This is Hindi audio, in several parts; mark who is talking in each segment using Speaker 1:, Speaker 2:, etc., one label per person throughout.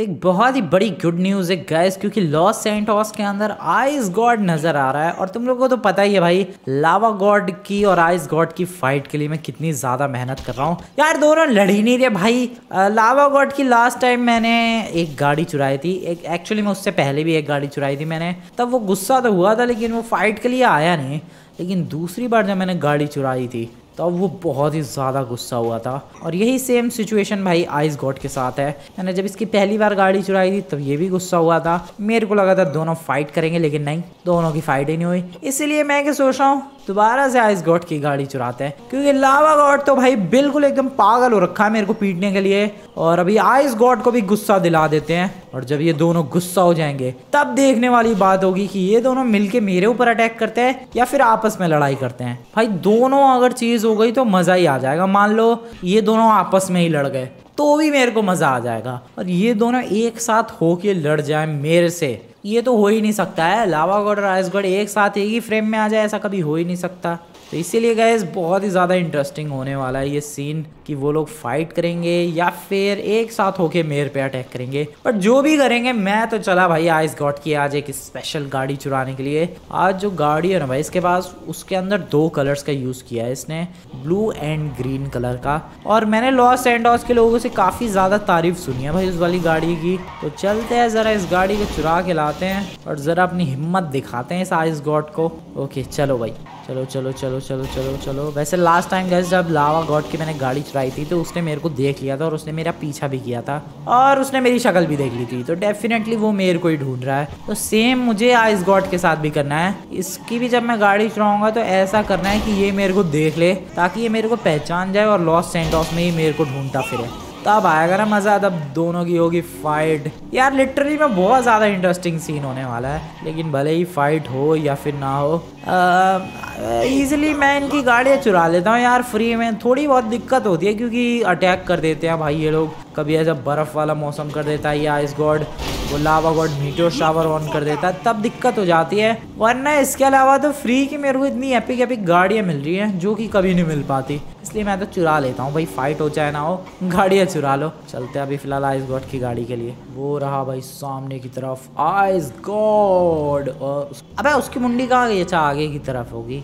Speaker 1: तो एक बहुत ही बड़ी गुड न्यूज़ है गैस क्योंकि लॉस सेंटोस के अंदर आइस गॉड नज़र आ रहा है और तुम लोगों को तो पता ही है भाई लावा गॉड की और आइस गॉड की फाइट के लिए मैं कितनी ज़्यादा मेहनत कर रहा हूँ। यार दोनों लड़ ही नहीं रहे भाई। लावा गॉड की लास्ट टाइम मैंने एक गाड़ी चुराई थी, एक एक्चुअली मैं उससे पहले भी एक गाड़ी चुराई थी मैंने। तब वो गुस्सा तो हुआ था, लेकिन वो फाइट के लिए आया नहीं। लेकिन दूसरी बार जब मैंने गाड़ी चुराई थी तो अब वो बहुत ही ज़्यादा गुस्सा हुआ था। और यही सेम सिचुएशन भाई आइस गॉड के साथ है। मैंने जब इसकी पहली बार गाड़ी चुराई थी, तब ये भी गुस्सा हुआ था। मेरे को लगा था दोनों फाइट करेंगे, लेकिन नहीं, दोनों की फाइट ही नहीं हुई। इसीलिए मैं क्या सोच रहा हूँ दोबारा से आइस गॉड की गाड़ी चुराते हैं। क्योंकि लावा गॉड तो भाई बिल्कुल एकदम पागल हो रखा है मेरे को पीटने के लिए। और अभी आइस गॉड को भी गुस्सा दिला देते हैं। और जब ये दोनों गुस्सा हो जाएँगे, तब देखने वाली बात होगी कि ये दोनों मिलके मेरे ऊपर अटैक करते हैं या फिर आपस में लड़ाई करते हैं। भाई, दोनों अगर चीज़ हो गई तो मज़ा ही आ जाएगा। मान लो, ये दोनों आपस में ही लड़ गए तो भी मेरे को मज़ा आ जाएगा। और ये दोनों एक साथ होके लड़ जाए मेरे से। ये तो हो ही नहीं सकता है। लावागढ़ और रायसगढ़ एक साथ एक ही फ्रेम में आ जाए, ऐसा कभी हो ही नहीं सकता। तो इसीलिए गैस बहुत ही ज़्यादा इंटरेस्टिंग होने वाला है ये सीन कि वो लोग फाइट करेंगे या फिर एक साथ होके मेरे पे अटैक करेंगे। बट जो भी करेंगे, मैं तो चला भाई आइस गॉट की आज एक स्पेशल गाड़ी चुराने के लिए। आज जो गाड़ी है ना भाई, इसके पास उसके अंदर दो कलर्स का यूज़ किया है इसने ब्लू एंड ग्रीन कलर का। और मैंने लॉस एंडॉस के लोगों से काफ़ी ज़्यादा तारीफ़ सुनी है भाई उस वाली गाड़ी की। तो चलते हैं ज़रा इस गाड़ी को चुरा के लाते हैं और ज़रा अपनी हिम्मत दिखाते हैं इस आइस गॉड को। ओके चलो भाई। चलो चलो चलो चलो चलो चलो। वैसे लास्ट टाइम गैस जब लावा गॉड की मैंने गाड़ी चलाई थी तो उसने मेरे को देख लिया था और उसने मेरा पीछा भी किया था और उसने मेरी शक्ल भी देख ली थी। तो डेफिनेटली वो मेरे को ही ढूंढ रहा है। तो सेम मुझे आइस गॉड के साथ भी करना है। इसकी भी जब मैं गाड़ी चलाऊँगा तो ऐसा करना है कि ये मेरे को देख ले, ताकि ये मेरे को पहचान जाए और लॉस सेंट ऑफ़ में ही मेरे को ढूंढता फिरे। तब आएगा ना मज़ा, तब दोनों की होगी फाइट यार लिटरली में बहुत ज़्यादा इंटरेस्टिंग सीन होने वाला है, लेकिन भले ही फाइट हो या फिर ना हो इजीली मैं इनकी गाड़ियाँ चुरा लेता हूँ। यार फ्री में थोड़ी बहुत दिक्कत होती है, क्योंकि अटैक कर देते हैं भाई ये लोग। कभी ऐसा बर्फ़ वाला मौसम कर देता है या आइस गॉड वो लावा गॉड मीटो शावर ऑन कर देता है, तब दिक्कत हो जाती है। वरना इसके अलावा तो फ्री की मेरे को इतनी एपिक एपिक गाड़ियाँ मिल रही हैं, जो कि कभी नहीं मिल पाती। इसलिए मैं तो चुरा लेता हूँ, भाई फाइट हो चाहे ना हो, गाड़ियाँ चुरा लो। चलते अभी फ़िलहाल आइस गॉड की गाड़ी के लिए। वो रहा भाई सामने की तरफ़ आइस गॉड और अब उसकी मुंडी कहाँ गई? अच्छा आगे की तरफ़ होगी।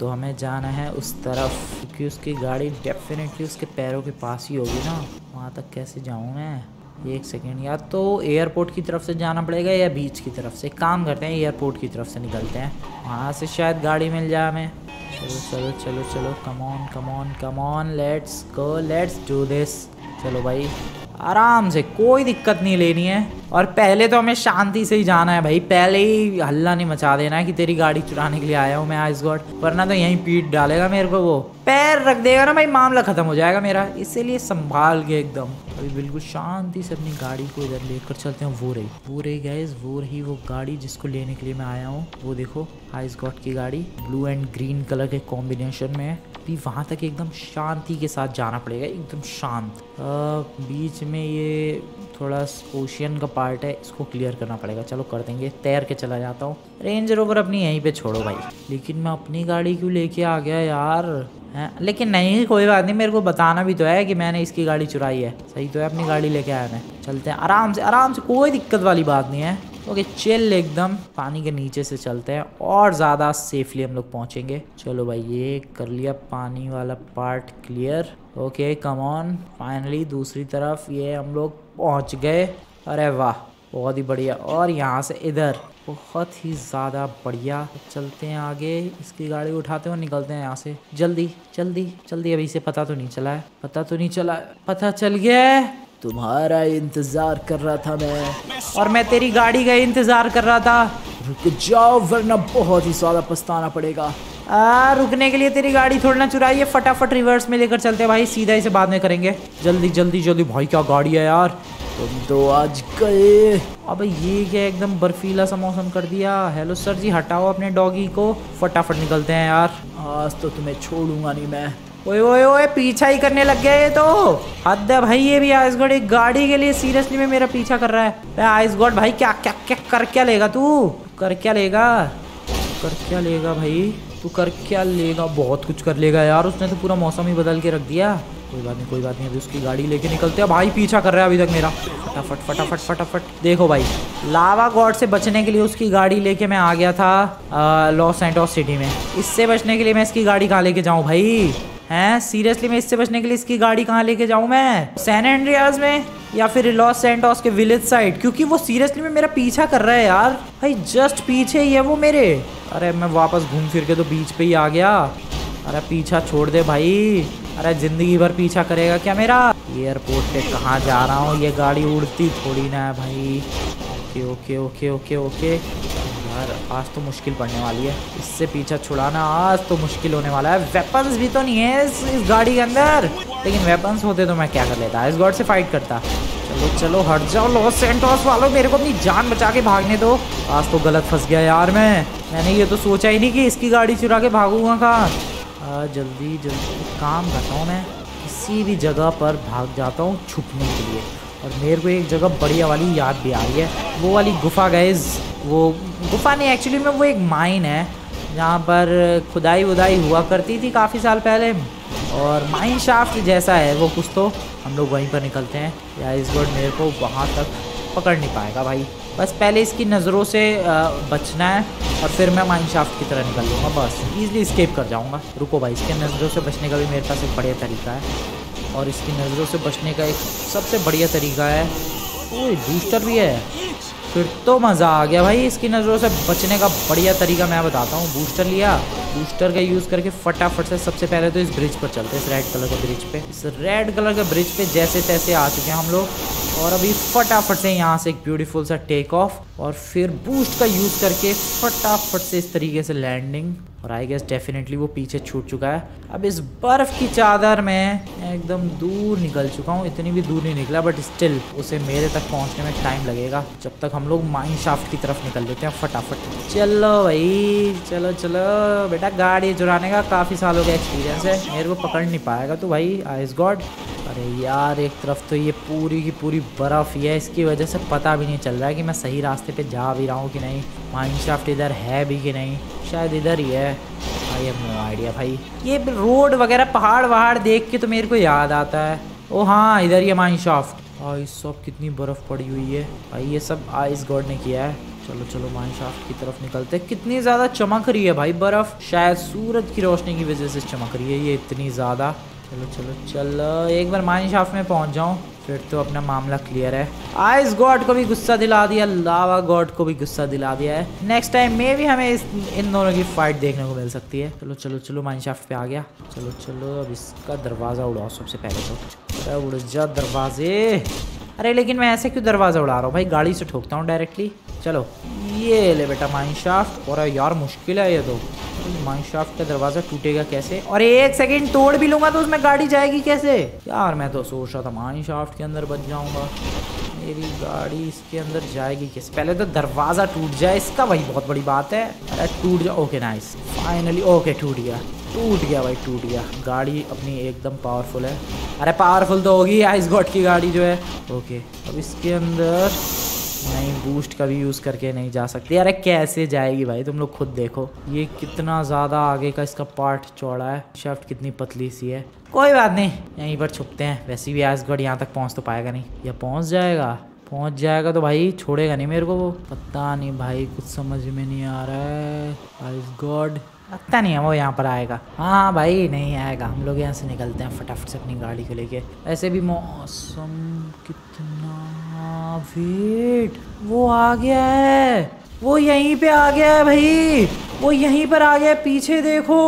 Speaker 1: तो हमें जाना है उस तरफ़, क्योंकि उसकी गाड़ी डेफिनेटली उसके पैरों के पास ही होगी ना। वहाँ तक कैसे जाऊँ मैं? एक सेकेंड या तो एयरपोर्ट की तरफ़ से जाना पड़ेगा या बीच की तरफ़ से। काम करते हैं एयरपोर्ट की तरफ़ से निकलते हैं। वहाँ से शायद गाड़ी मिल जाए हमें। चलो चलो चलो चलो come on come on come on let's go let's do this चलो भाई। आराम से, कोई दिक्कत नहीं लेनी है। और पहले तो हमें शांति से ही जाना है भाई। पहले ही हल्ला नहीं मचा देना है कि तेरी गाड़ी चुराने के लिए आया हूँ मैं आइस गॉड वरना तो यहीं पीट डालेगा मेरे को वो। पैर रख देगा ना भाई, मामला खत्म हो जाएगा मेरा। इसीलिए संभाल के एकदम। अभी बिल्कुल शांति से अपनी गाड़ी को इधर लेकर चलते हैं। वो रही वो रही गैस वो रही वो गाड़ी जिसको लेने के लिए मैं आया हूँ। वो देखो आइस गॉड की गाड़ी। ब्लू एंड ग्रीन कलर के कॉम्बिनेशन में है। अभी वहाँ तक एकदम शांति के साथ जाना पड़ेगा, एकदम शांत। बीच में ये थोड़ा ओशियन का पार्ट है, इसको क्लियर करना पड़ेगा। चलो कर देंगे, तैर के चला जाता हूँ। रेंज रोवर अपनी यहीं पे छोड़ो भाई। लेकिन मैं अपनी गाड़ी क्यों लेके आ गया यार? है? लेकिन नहीं, कोई बात नहीं, मेरे को बताना भी तो है कि मैंने इसकी गाड़ी चुराई है। सही तो है, अपनी गाड़ी लेके आया मैं। चलते हैं, आराम से आराम से, कोई दिक्कत वाली बात नहीं है। ओके चिल एकदम। पानी के नीचे से चलते हैं और ज़्यादा सेफली हम लोग पहुँचेंगे। चलो भाई, ये कर लिया पानी वाला part clear okay come on finally दूसरी तरफ़ ये हम लोग पहुँच गए। अरे वाह, बहुत ही बढ़िया। और यहाँ से इधर, बहुत ही ज़्यादा बढ़िया। चलते हैं आगे। इसकी गाड़ी उठाते हुए निकलते हैं यहाँ से। जल्दी जल्दी जल्दी। अभी से पता तो नहीं चला है। पता तो नहीं चला, पता चल गया तुम्हारा इंतज़ार कर रहा था मैं। और मैं तेरी गाड़ी का इंतज़ार कर रहा था। रुक जाओ वरना बहुत ही ज़्यादा पछताना पड़ेगा। आ, रुकने के लिए तेरी गाड़ी थोड़ी ना चुराई है फटाफट रिवर्स में लेकर चलते भाई सीधा इसे बाद में करेंगे। जल्दी जल्दी जल्दी भाई क्या गाड़ी है यार। तुम तो आज गए अब ये क्या एकदम बर्फीला सा मौसम कर दिया। हेलो सर जी हटाओ अपने डॉगी को। फटाफट निकलते हैं यार। आज तो तुम्हें छोड़ूँगा नहीं मैं। ओए ओए ओए पीछा ही करने लग गया ये तो। हद है भाई, ये भी आइसगॉड एक गाड़ी के लिए सीरियसली में मेरा पीछा कर रहा है। आइसगॉड भाई, क्या क्या क्या, कर क्या लेगा तू? कर क्या लेगा? कर क्या लेगा भाई? तू कर क्या लेगा? बहुत कुछ कर लेगा यार, उसने तो पूरा मौसम ही बदल के रख दिया। कोई बात नहीं, कोई बात नहीं, अभी उसकी गाड़ी लेके निकलते हैं। भाई, पीछा कर रहा है अभी तक मेरा। फटाफट फटाफट फटाफट। देखो भाई, लावा गॉड से बचने के लिए उसकी गाड़ी लेके मैं आ गया था लॉस एंटोस सिटी में। इससे बचने के लिए मैं इसकी गाड़ी कहाँ लेके जाऊँ भाई? हैं? सीरियसली मैं इससे बचने के लिए इसकी गाड़ी कहाँ लेके जाऊँ मैं? सैन एंड्रियाज में? या फिर लॉस सेंटोस के विलेज साइड क्योंकि वो सीरियसली में मेरा पीछा कर रहा है यार। भाई जस्ट पीछे ही है वो मेरे। अरे, मैं वापस घूम फिर के तो बीच पे ही आ गया। अरे, पीछा छोड़ दे भाई। अरे, ज़िंदगी भर पीछा करेगा क्या मेरा? एयरपोर्ट पे कहाँ जा रहा हूँ? ये गाड़ी उड़ती थोड़ी ना है भाई। Okay okay okay okay okay आज तो मुश्किल पड़ने वाली है। इससे पीछा छुड़ाना आज तो मुश्किल होने वाला है। वेपन्स भी तो नहीं है इस, इस गाड़ी के अंदर। लेकिन वेपन्स होते तो मैं क्या कर लेता? इस गॉड से फाइट करता। चलो चलो हट जाओ लॉस सेंटोस वालों मेरे को अपनी जान बचा के भागने दो। आज तो गलत फंस गया यार मैं। मैंने ये तो सोचा ही नहीं कि इसकी गाड़ी चुरा के भागूँगा कहाँ। जल्दी जल्दी काम करता हूँ मैं। किसी भी जगह पर भाग जाता हूँ छुपने के लिए। और मेरे को एक जगह बढ़िया वाली याद भी आ रही है। वो वाली गुफा गैज वो गुफा नहीं एक्चुअली में वो एक माइन है, जहाँ पर खुदाई वुदाई हुआ करती थी काफ़ी साल पहले। और माइन शाफ्ट जैसा है वो कुछ तो हम लोग वहीं पर निकलते हैं। या इस वर्ड मेरे को वहाँ तक पकड़ नहीं पाएगा भाई। बस पहले इसकी नज़रों से बचना है और फिर मैं माइन शाफ्ट की तरह निकल लूँगा, बस। ईजिली स्केप कर जाऊँगा। रुको भाई, इसके नज़रों से बचने का भी मेरे पास एक बढ़िया तरीका है। और इसकी नज़रों से बचने का एक सबसे बढ़िया तरीका है, ओए बूस्टर भी है। फिर तो मज़ा आ गया भाई। इसकी नज़रों से बचने का बढ़िया तरीका मैं बताता हूँ। बूस्टर लिया। बूस्टर का यूज़ करके फटाफट से सबसे पहले तो इस ब्रिज पर चलते हैं, इस रेड कलर के ब्रिज पे। इस रेड कलर के ब्रिज पे जैसे तैसे आ चुके हैं हम लोग और अभी फटाफट से यहाँ से एक ब्यूटीफुल सा टेक ऑफ़ और फिर बूस्ट का यूज़ करके फटाफट से इस तरीके से लैंडिंग और आई गेस डेफिनेटली वो पीछे छूट चुका है। अब इस बर्फ़ की चादर में एकदम दूर निकल चुका हूँ, इतनी भी दूर नहीं निकला बट स्टिल उसे मेरे तक पहुँचने में टाइम लगेगा। जब तक हम लोग माइन शाफ्ट की तरफ़ निकल लेते हैं फटाफट। चलो भाई, चलो चलो, बेटा। गाड़ी चुराने का काफ़ी सालों का एक्सपीरियंस है। मेरे को पकड़ नहीं पाएगा तो भाई आइस गॉड अरे यार, एक तरफ़ तो ये पूरी की पूरी बर्फ़ ही है, इसकी वजह से पता भी नहीं चल रहा है कि मैं सही रास्ते पे जा भी रहा हूँ कि नहीं। माइनशाफ्ट इधर है भी कि नहीं? शायद इधर ही है। आई हैव नो आइडिया भाई। ये रोड वगैरह, पहाड़ वहाड़ देख के तो मेरे को याद आता है। ओ हाँ इधर ही है माइनशाफ्ट इस सब कितनी बर्फ़ पड़ी हुई है। भाई, ये सब आइस गॉड ने किया है। चलो चलो माइनशाफ्ट की तरफ़ निकलते हैं। कितनी ज़्यादा चमक रही है भाई, बर्फ़। शायद सूरज की रोशनी की वजह से चमक रही है, ये इतनी ज़्यादा। चलो चलो चलो, एक बार माइन शाफ्ट में पहुँच जाऊँ। फिर तो अपना मामला क्लियर है। आइस गॉड को भी गुस्सा दिला दिया, लावा गॉड को भी गुस्सा दिला दिया है। नेक्स्ट टाइम में भी हमें इस, इन दोनों की फाइट देखने को मिल सकती है। चलो चलो चलो माइन शाफ्ट पे आ गया। चलो चलो, अब इसका दरवाज़ा उड़ाओ सबसे पहले तो। उड़ जा दरवाजे। अरे, लेकिन मैं ऐसे क्यों दरवाज़ा उड़ा रहा हूँ? भाई, गाड़ी से ठोकता हूँ डायरेक्टली चलो। ये ले बेटा माइनशाफ्ट और यार, मुश्किल है ये तो। माइनशाफ्ट का दरवाज़ा टूटेगा कैसे? और एक सेकंड तोड़ भी लूँगा तो उसमें गाड़ी जाएगी कैसे? यार, मैं तो सोच रहा था माइनशाफ्ट के अंदर बच जाऊँगा। मेरी गाड़ी इसके अंदर जाएगी कैसे? पहले तो दरवाज़ा टूट जाए, इसका भाई बहुत बड़ी बात है। अरे, टूट जाए ओके नाइस फाइनली ओके टूट गया। टूट गया भाई, टूट गया। गाड़ी अपनी एकदम पावरफुल है। अरे पावरफुल तो होगी आइस गॉड की गाड़ी जो है। ओके अब इसके अंदर नहीं बूस्ट का भी यूज़ करके नहीं जा सकती। अरे कैसे जाएगी भाई? तुम लोग खुद देखो। ये कितना ज़्यादा आगे का इसका पार्ट चौड़ा है। शेफ्ट कितनी पतली सी है। कोई बात नहीं, यहीं पर छुपते हैं। वैसे भी आइसगढ़ यहाँ तक पहुँच तो पाएगा नहीं। या पहुँच जाएगा? पहुँच जाएगा तो भाई छोड़ेगा नहीं मेरे को वो। पता नहीं भाई, कुछ समझ में नहीं आ रहा है। आइस गॉड लगता नहीं है वो यहाँ पर आएगा। हाँ भाई, नहीं आएगा। हम लोग यहाँ से निकलते हैं फटाफट से अपनी गाड़ी को लेके। ऐसे भी मौसम कितना वेट वो आ गया है। वो यहीं पे आ गया है भाई। वो यहीं पर आ गया है। पीछे देखो।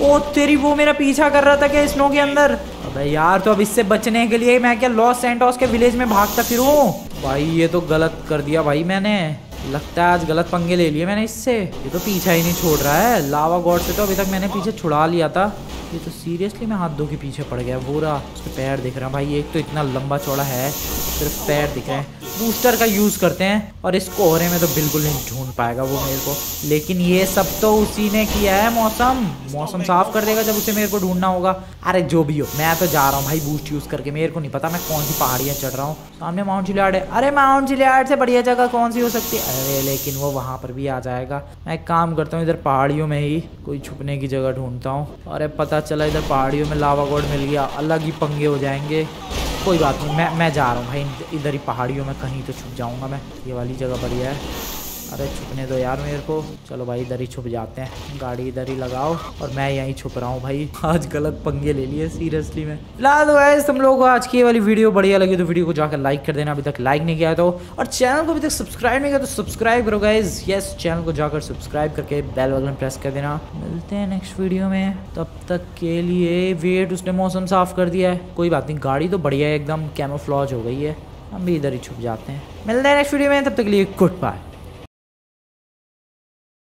Speaker 1: ओ, तेरी वो मेरा पीछा कर रहा था क्या स्नो के अंदर? अबे यार तो अब इससे बचने के लिए मैं क्या लॉस सेंटोस के विलेज में भागता फिरूं? भाई, ये तो गलत कर दिया भाई मैंने। लगता है आज गलत पंगे ले लिए मैंने इससे। ये तो पीछा ही नहीं छोड़ रहा है। लावा गॉड से तो अभी तक मैंने पीछे छुड़ा लिया था। ये तो सीरियसली मैं हाथ धो के पीछे पड़ गया। पूरा उसके पैर दिख रहा है। भाई, एक तो इतना लंबा चौड़ा है, सिर्फ़ पैर दिख रहे हैं। बूस्टर का यूज़ करते हैं और इस कोहरे में तो बिल्कुल नहीं ढूंढ पाएगा वो मेरे को। लेकिन ये सब तो उसी ने किया है, मौसम। मौसम साफ़ कर देगा जब उसे मेरे को ढूंढना होगा। अरे जो भी हो, मैं तो जा रहा हूँ। भाई बूस्ट यूज़ करके, मेरे को नहीं पता मैं कौन सी पहाड़ियाँ चढ़ रहा हूँ। सामने माउंट चिलियाड है। अरे माउंट चिलियाड से बढ़िया जगह कौन सी हो सकती है? अरे लेकिन वो वहाँ पर भी आ जाएगा। मैं काम करता हूँ, इधर पहाड़ियों में ही कोई छुपने की जगह ढूंढता हूँ। अरे, पता चला इधर पहाड़ियों में लावा गोड मिल गया, अलग ही पंगे हो जाएँगे। कोई बात नहीं, मैं मैं जा रहा हूँ भाई, इधर ही पहाड़ियों में कहीं तो छुप जाऊँगा मैं। ये वाली जगह बढ़िया है। अरे छुपने दो यार मेरे को। चलो भाई, इधर ही छुप जाते हैं। गाड़ी इधर ही लगाओ। और मैं यहीं छुप रहा हूँ भाई। आज गलत पंगे ले लिए सीरियसली में। फ़िलहाल तो तुम लोगों को आज की वाली वीडियो बढ़िया लगी तो वीडियो को जाकर लाइक कर देना। अभी तक लाइक नहीं किया तो। और चैनल को अभी तक सब्सक्राइब नहीं किया तो सब्सक्राइब करो गाइज़ यस चैनल को जाकर सब्सक्राइब करके बेल वगैरह प्रेस कर देना। मिलते हैं नेक्स्ट वीडियो में। तब तक के लिए वेट, उसने मौसम साफ़ कर दिया है। कोई बात नहीं, गाड़ी तो बढ़िया है, एकदम कैमोफ्लॉज हो गई है। हम भी इधर ही छुप जाते हैं। मिलते हैं नेक्स्ट वीडियो में। तब तक के लिए गुड बाय